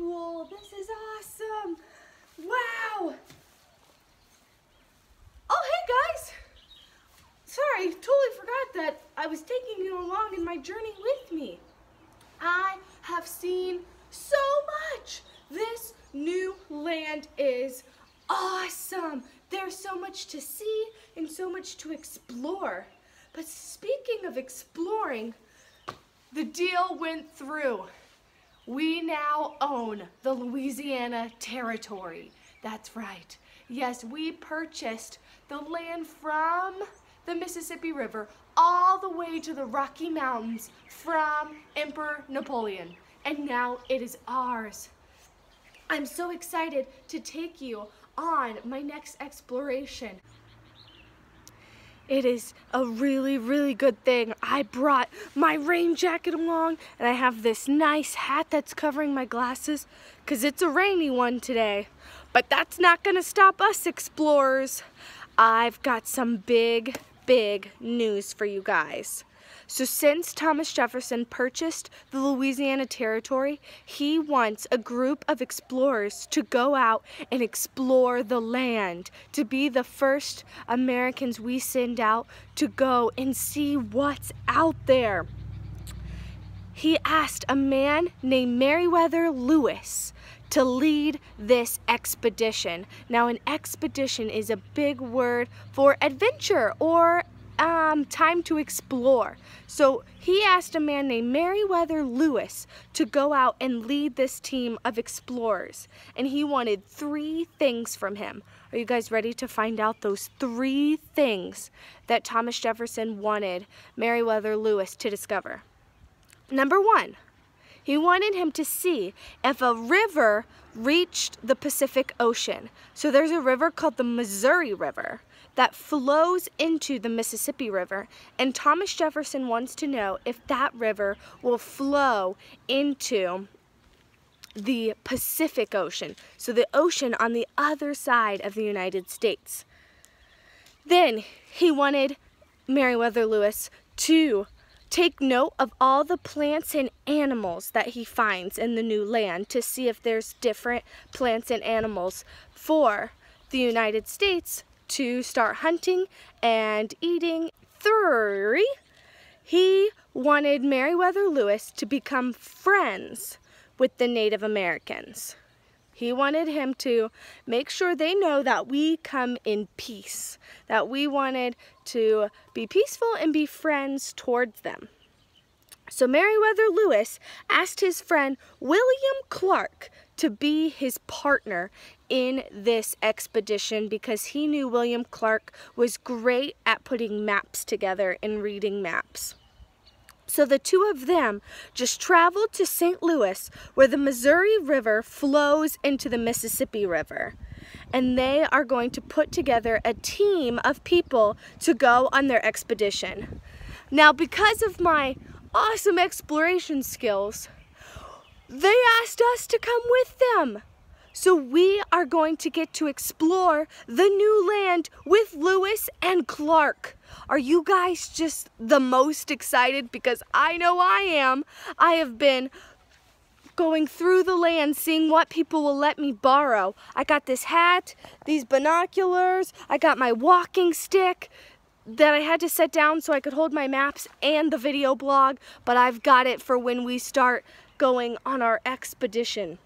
cool. This is awesome. Wow. Oh, hey guys. Sorry, I totally forgot that I was taking you along in my journey with me. I have seen so much. This new land is awesome. There's so much to see and so much to explore. But speaking of exploring, the deal went through. We now own the Louisiana Territory. That's right. Yes, we purchased the land from the Mississippi River all the way to the Rocky Mountains from Emperor Napoleon. And now it is ours. I'm so excited to take you on my next exploration. It is a really, really good thing. I brought my rain jacket along and I have this nice hat that's covering my glasses because it's a rainy one today. But that's not gonna stop us explorers. I've got some big, big news for you guys. So since Thomas Jefferson purchased the Louisiana Territory, he wants a group of explorers to go out and explore the land, to be the first Americans we send out to go and see what's out there. He asked a man named Meriwether Lewis to lead this expedition. Now an expedition is a big word for adventure or um, time to explore. So he asked a man named Meriwether Lewis to go out and lead this team of explorers. And he wanted three things from him. Are you guys ready to find out those three things that Thomas Jefferson wanted Meriwether Lewis to discover? Number one, he wanted him to see if a river reached the Pacific Ocean. So there's a river called the Missouri River that flows into the Mississippi River. And Thomas Jefferson wants to know if that river will flow into the Pacific Ocean, so the ocean on the other side of the United States. Then he wanted Meriwether Lewis to take note of all the plants and animals that he finds in the new land to see if there's different plants and animals for the United States to start hunting and eating. Three, he wanted Meriwether Lewis to become friends with the Native Americans. He wanted him to make sure they know that we come in peace, that we wanted to be peaceful and be friends towards them. So Meriwether Lewis asked his friend William Clark to be his partner in this expedition because he knew William Clark was great at putting maps together and reading maps. So the two of them just traveled to St. Louis where the Missouri River flows into the Mississippi River. And they are going to put together a team of people to go on their expedition. Now because of my awesome exploration skills, they asked us to come with them. So we are going to get to explore the new land with Lewis and Clark. Are you guys just the most excited? Because I know I am. I have been going through the land, seeing what people will let me borrow. I got this hat, these binoculars, I got my walking stick, that I had to set down so I could hold my maps and the video blog, but I've got it for when we start going on our expedition.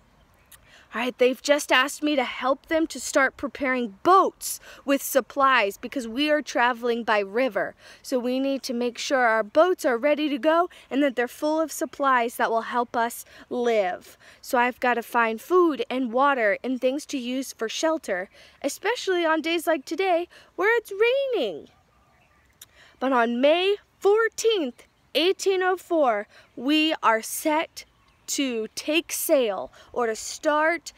All right, they've just asked me to help them to start preparing boats with supplies because we are traveling by river. So we need to make sure our boats are ready to go and that they're full of supplies that will help us live. So I've got to find food and water and things to use for shelter, especially on days like today where it's raining. But on May 14th, 1804, we are set to take sail or to start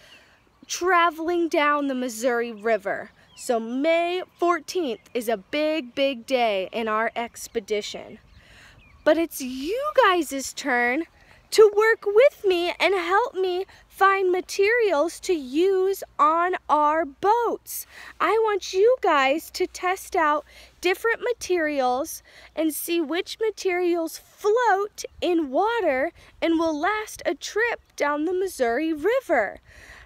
traveling down the Missouri River. So May 14th is a big, big day in our expedition. But it's you guys' turn to work with me and help me find materials to use on our boats. I want you guys to test out different materials and see which materials float in water and will last a trip down the Missouri River.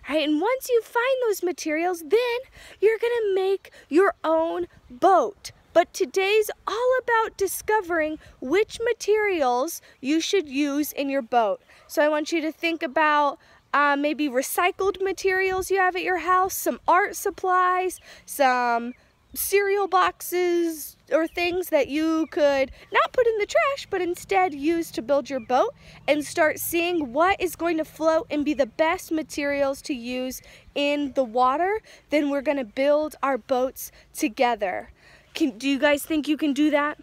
Right, and once you find those materials, then you're gonna make your own boat. But today's all about discovering which materials you should use in your boat. So I want you to think about uh, maybe recycled materials you have at your house, some art supplies, some cereal boxes or things that you could not put in the trash but instead use to build your boat and start seeing what is going to float and be the best materials to use in the water then we're going to build our boats together can, do you guys think you can do that?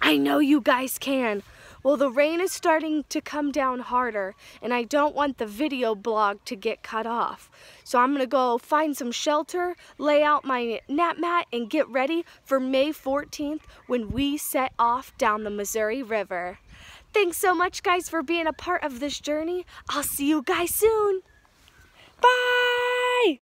I know you guys can. Well, the rain is starting to come down harder, and I don't want the video blog to get cut off. So I'm gonna go find some shelter, lay out my nap mat, and get ready for May 14th when we set off down the Missouri River. Thanks so much, guys, for being a part of this journey. I'll see you guys soon. Bye!